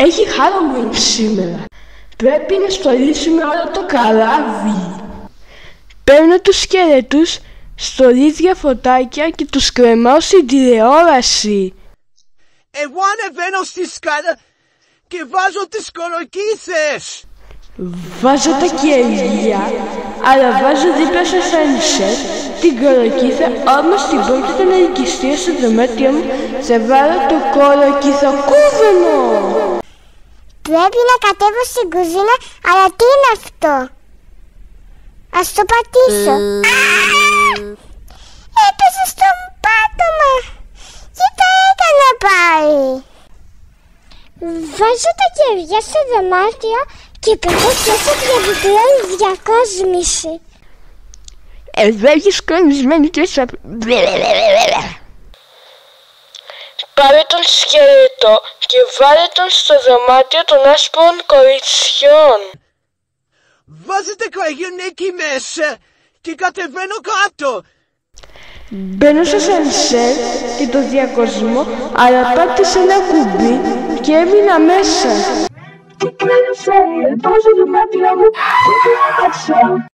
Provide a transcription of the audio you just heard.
Έχει Halloween σήμερα. Πρέπει να στολίσουμε όλο το καράβι. Παίρνω τους σκελετούς, στολίδια φωτάκια και τους κρεμάω στην τηλεόραση. Εγώ ανεβαίνω στη σκάλα και βάζω τις κολοκύθες. Βάζω τα κελιά, αλλά βάζω δίπλα σε σανισέρ την κολοκύθα, όμως την πρώτη των ελκυστήρια στο δωμάτιο μου θα βάλω το κολοκυθοκούβενο. Πρέπει να κατέβω στην κουζίνα, αλλά τι είναι αυτό; Ας το πατήσω. Έπεσε στο πάτωμα. Τι τα έκανα πάλι; Βάζω τα κεριά στο δωμάτιο και πετώ μέσα διαδιπλώνει διακόσμηση. Εδώ έχεις κονισμένη και σα... Πάρε τον σκελετό και βάλε τον στο δωμάτιο των άσπρων κοριτσιών. Βάζετε κραγιόν εκεί μέσα και κατεβαίνω κάτω. Μπαίνω στο σανσέρ και το διακοσμό, αλλά πάτησε ένα κουμπί και έμεινα μέσα. Και κλαίνω σε το δωμάτιο μου,